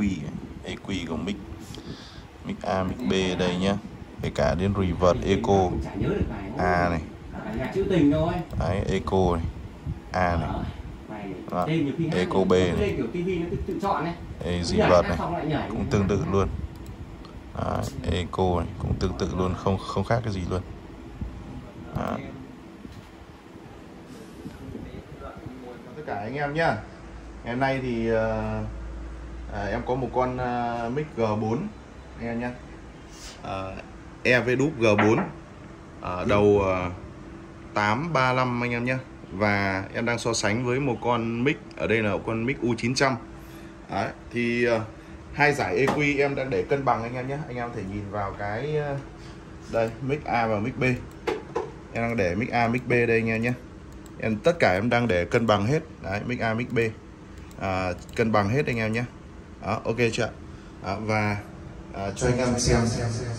EQ EQ của mic mic A mic B ở đây nhá. Kể cả đến reverb echo. A này. Đấy echo này. A này. Đó, Echo B này. e kiểu tivi nó tự, chọn này. Reverb này cũng tương tự luôn. À, echo này. Cũng tương tự luôn. Không không khác cái gì luôn. À. tất cả anh em nhá. Ngày hôm nay thì uh à, em có một con uh, mic G4 nghe nhá uh, à, EV đúp G4 ở à, đầu uh, 835 anh em nhé. Và em đang so sánh với một con mic ở đây là một con mic U900 Đấy, thì uh, hai giải EQ em đang để cân bằng anh em nhé. Anh em có thể nhìn vào cái uh, đây mic A và mic B. Em đang để mic A mic B đây anh em nhé. Em tất cả em đang để cân bằng hết. Đấy mic A mic B. À, cân bằng hết anh em nhé đó, ok chưa ạ? Đó, và à, cho anh em xem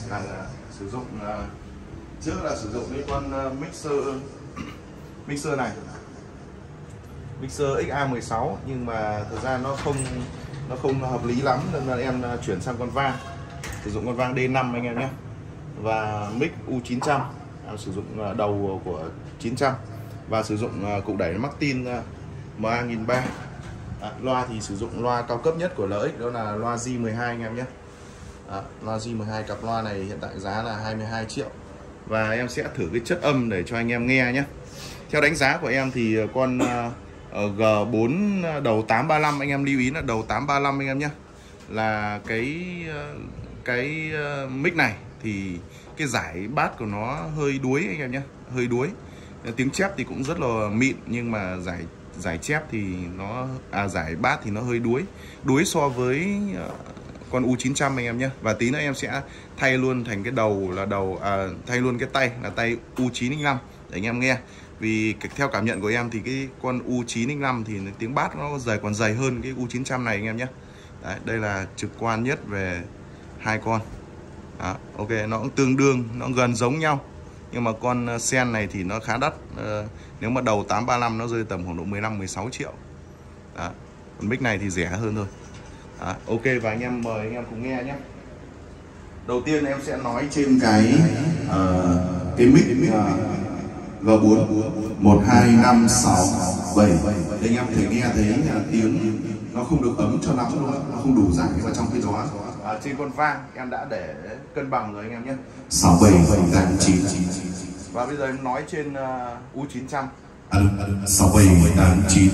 là, là sử dụng à, trước là sử dụng cái con à, mixer mixer này. Mixer XA16 nhưng mà thực ra nó không nó không hợp lý lắm nên là em à, chuyển sang con vang. Sử dụng con vang D5 anh em nhé. Và mic U900 à, sử dụng à, đầu của 900 và sử dụng à, cục đẩy Martin à, MA 1300 à, loa thì sử dụng loa cao cấp nhất của LX đó là loa J12 anh em nhé. À, loa J12 cặp loa này hiện tại giá là 22 triệu. Và em sẽ thử cái chất âm để cho anh em nghe nhé. Theo đánh giá của em thì ờ, con ờ, ờ, uh, G4 đầu 835 anh em lưu ý là đầu 835 anh em nhé là cái cái mic này thì cái giải bass của nó hơi đuối anh em nhé hơi đuối. Tiếng chép thì cũng rất là mịn nhưng mà giải giải chép thì nó à giải bát thì nó hơi đuối. Đuối so với uh, con U900 anh em nhé. Và tí nữa em sẽ thay luôn thành cái đầu là đầu à, thay luôn cái tay là tay U905 để anh em nghe. Vì theo cảm nhận của em thì cái con U905 thì tiếng bát nó dày còn dày hơn cái U900 này anh em nhé. Đấy, đây là trực quan nhất về hai con. Đó, ok nó cũng tương đương nó gần giống nhau nhưng mà con ờ, sen này thì nó khá đắt à, nếu mà đầu 835 nó rơi tầm khoảng độ 15 16 triệu. Đó. còn mic này thì rẻ hơn thôi. Đó, ok và anh em mời anh em cùng nghe nhé. Đầu tiên em sẽ nói trên cái uh, cái mic uh, G4 1 2 5 6 7 để anh em thể nghe thấy uh, tiếng nó không được ấm cho lắm luôn nó không đủ giải vào trong cái đó à, trên con vang em đã để cân bằng rồi anh em nhé. 6 7 8 9 và bây giờ em nói trên uh, U900 6 7 8 9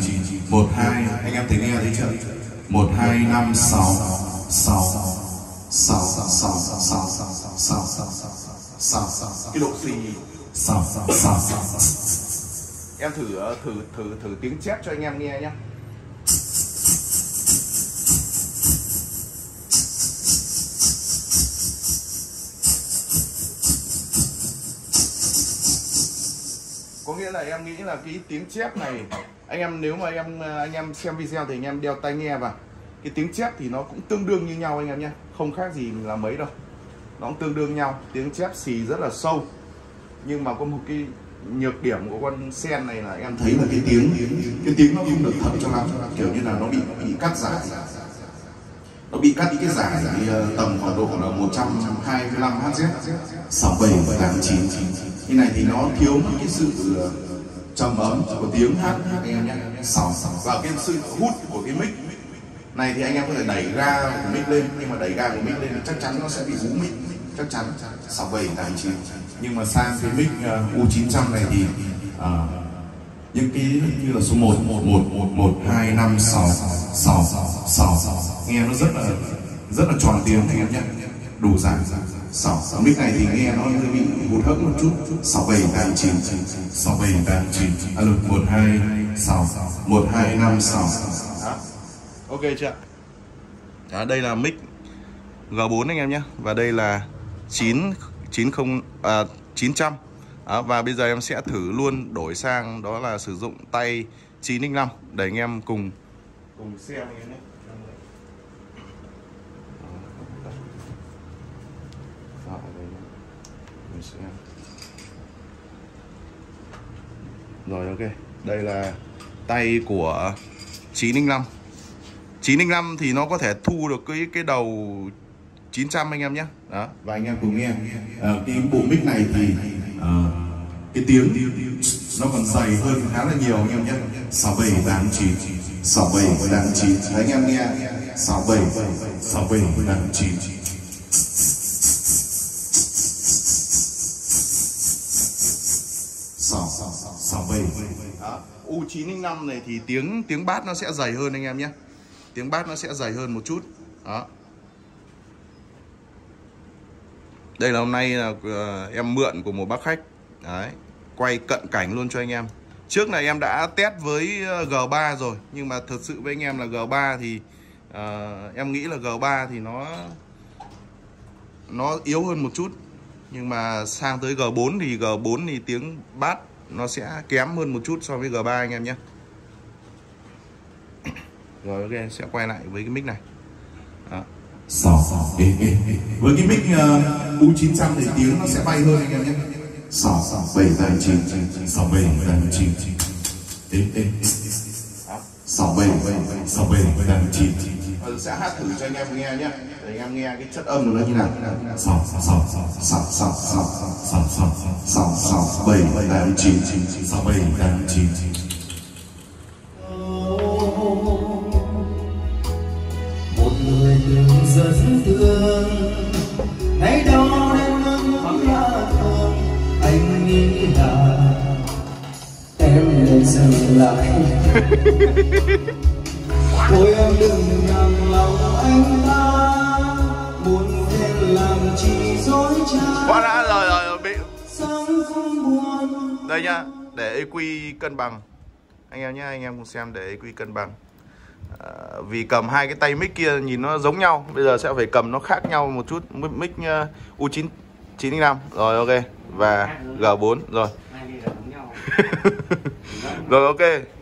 1 2 anh em thấy nghe thấy chưa? 1 2 5 6 6 6 6 6 6 6 6 cái độ xì 6 6 em thử thử thử thử tiếng chép cho anh em nghe nhé nghĩa là em nghĩ là cái tiếng chép này, anh em nếu mà em à, anh em xem video thì anh em đeo tai nghe vào. Cái tiếng chép thì nó cũng tương đương như nhau anh em nhé, không khác gì là mấy đâu. Nó cũng tương đương nhau, tiếng chép xì rất là sâu. Nhưng mà có một cái nhược điểm của con sen này là em thấy là cái tiếng cái tiếng nó không được thật cho lắm. Kiểu như là nó bị bị cắt giảm nó bị cắt những cái giải tầm khoảng độ là 125 Hz 6 7 8 9 như này thì nó thiếu một cái sự trầm ấm của tiếng hát anh em nhé. 6 và cái sự hút của cái mic. Này thì anh em có thể đẩy ga của mic lên nhưng mà đẩy ga của mic lên chắc chắn nó sẽ bị hú mic chắc chắn. 6 7 8 9 nhưng mà sang cái mic uh, U900 này thì uh, những cái như là số 1 1 1 1 1 2 5 6 6 6 nghe nó rất là rất là tròn tiếng anh em nhé. Đủ dài giải 6 mic này thì nghe nó hơi bị hụt hẫng một chút. 6 7 8 9 6 7 8 9 alo 1 2 6 1 2 5 6 ok chưa? Đó, đây là mic G4 anh em nhé. Và đây là 9 90 à, 900 đó, và bây giờ em sẽ thử luôn đổi sang. Đó là sử dụng tay 905 để anh em cùng cùng xem anh em nhé. Rồi ok. Đây là tay của 905 905 thì nó có thể thu được cái cái đầu 900 anh em nhé. Đó và anh em cùng nghe. Ờ, cái bộ mic này thì ờ, cái tiếng nó còn dày hơn khá là nhiều anh em nhé. Sáu bảy tám chín sáu bảy tám chín. Đấy, anh em nghe. Sáu bảy. Sáu bảy tám chín. Sáu. Sáu bảy. Đó. U905 này thì tiếng tiếng bass nó sẽ dày hơn anh em nhé. Tiếng bass nó sẽ dày hơn một chút. Đó. Đây là hôm nay là ờ, em mượn của một bác khách. Đấy. Quay cận cảnh luôn cho anh em trước này em đã test với ờ, G3 rồi nhưng mà thật sự với anh em là G3 thì uh, em nghĩ là G3 thì nó nó yếu hơn một chút. Nhưng mà sang tới G4 thì G4 thì tiếng bát nó sẽ kém hơn một chút so với G3 anh em nhé. Rồi ok sẽ quay lại với cái mic này. Đó. với cái mic ờ, uh, U900 thì tiếng nó sẽ bay hơn anh em nhé sáu bảy tám chín sáu bảy tám chín sáu bảy sáu bảy tám chín Ờ, sẽ hát thử cho anh em nghe nhé để anh em nghe cái chất âm của nó như nào sáu sáu sáu sáu sáu sáu sáu sáu sáu sáu bảy tám chín sáu bảy tám chín thôi em đừng nặng lòng anh ta buồn phiền làm chi dối trá Quá đã rồi rồi bị sáng không buồn. Đây nhá để EQ cân bằng. Anh em nhé anh em cùng xem để EQ cân bằng. À, vì cầm hai cái tay mic kia nhìn nó giống nhau bây giờ sẽ phải cầm nó khác nhau một chút. Mic uh, U9 905 rồi ok. Và G4 rồi. Hai đi là giống nhau. Rồi ok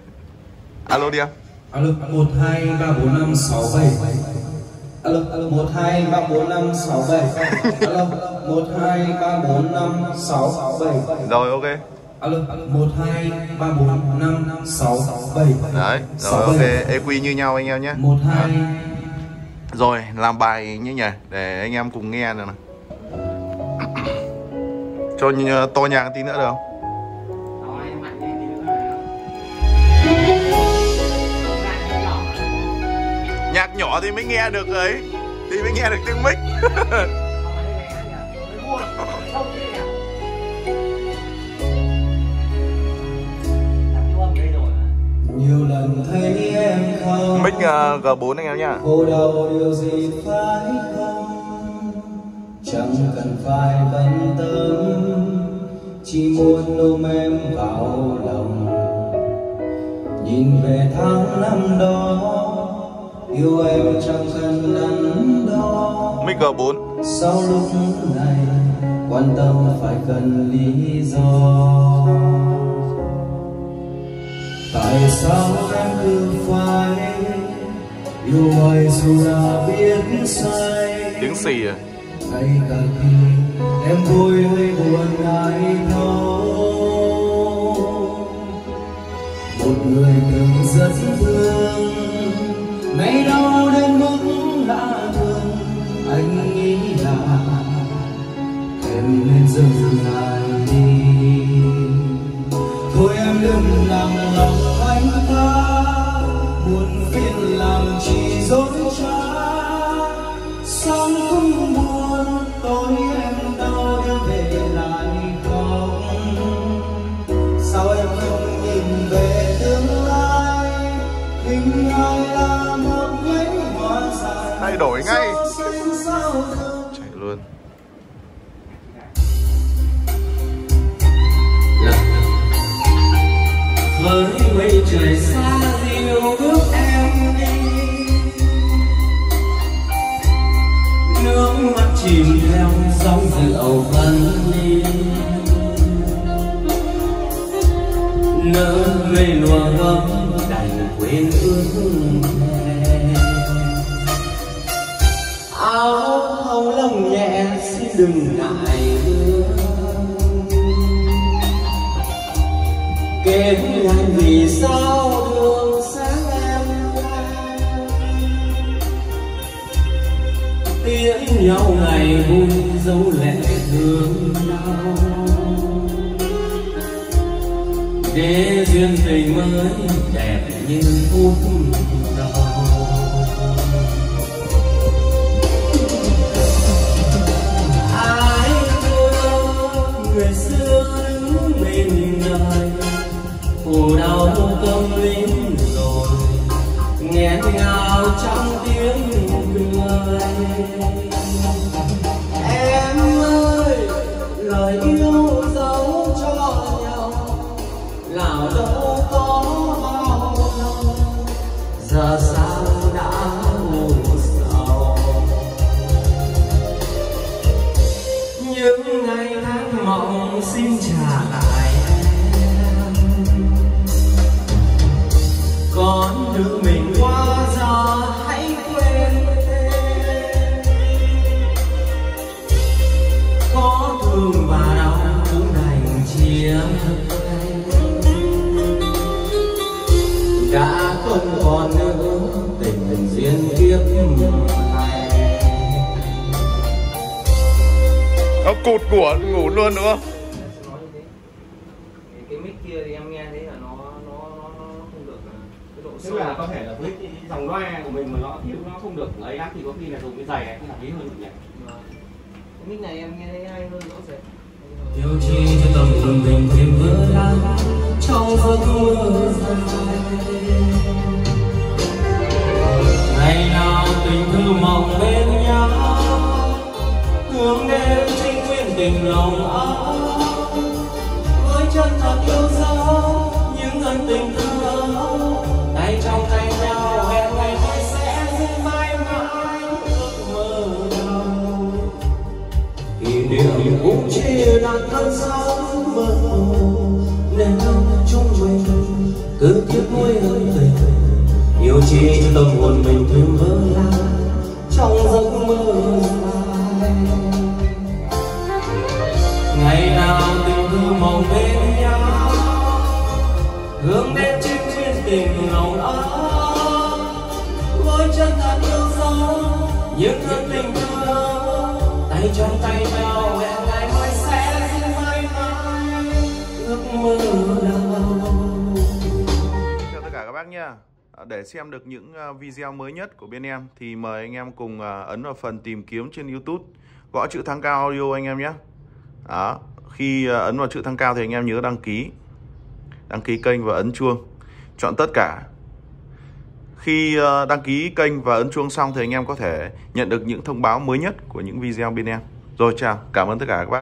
alo đi em. Alo một hai ba bốn năm sáu bảy. Alo một hai ba bốn năm sáu bảy. Alo một hai ba bốn năm sáu bảy. Rồi ok. Alo một hai ba bốn năm sáu bảy. Đấy rồi ok. EQ như nhau anh em nhé. Một hai. Rồi làm bài như nhỉ? Để anh em cùng nghe nữa này cho to nhạc tí nữa được không nhạc nhỏ thì mới nghe được ấy thì mới nghe được tiếng mic. Nhiều lần thấy em khóc. Mic uh, G4 anh em nhá. Khổ đau điều gì phải không? Chẳng cần phải bận tâm. Chỉ muốn ôm em vào lòng. Nhìn về tháng năm đó yêu em chẳng cần đắn đo. Mic G4 sau lúc này quan tâm phải cần lý do. Tại sao em cứ phải yêu ai dù đã biết sai. Tiếng xì à? Ngay cả khi em vui hay buồn ai thấu một người từng rất thương với mây trời xa dịu bước em đi. Nước mắt chìm theo sóng rượu vần đi. Nỡ mây lùa gấm đành quên ước áo hồng lông nhẹ xin đừng ngại nữa. kết anh vì sao đường sáng em tiếng nhau ngày buông dấu lẽ thương đau. Để duyên tình mới đẹp như phút thương và đau cũng đành chia tay đã không còn nữa tình duyên kiếp này Nó cụt của ngủ luôn đúng không? Thì cái mic kia thì em nghe thấy là nó nó nó, nó không được à, cái độ tức sâu là có thể là với dòng loa của mình mà nó thiếu nó không được ấy lắm thì có khi là dùng cái giày này cũng hợp lý hơn nhỉ Vâng mic này em nghe thấy hay hơn rõ rệt điều chi cho tâm hồn mình thêm vỡ lan trong giấc mơ dài. Ngày nào tình thư mộng bên nhau hướng đến chính nguyên tình lòng áo với chân thật niệm cũng chỉ là cơn gió mơ hồ. Nên chung mình, cứ tiếc nuối hơi thầy yêu chi cho tâm hồn mình thêm vỡ la trong giấc mơ dài. Ngày nào tình thương mong bên nhau hướng đến chiếc trên tình lòng ấm. Với chân thật yêu dấu, những thân tình thương tay trong tay nhau. Bác nha. À, để xem được những à, video mới nhất của bên em thì mời anh em cùng à, ấn vào phần tìm kiếm trên YouTube, gõ chữ Thăng Cao Audio anh em nhé. Đó, khi ấn vào chữ Thăng Cao thì anh em nhớ đăng ký, đăng ký kênh và ấn chuông, chọn tất cả. Khi đăng ký kênh và ấn chuông xong thì anh em có thể nhận được những thông báo mới nhất của những video bên em. Rồi chào, cảm ơn tất cả các bác.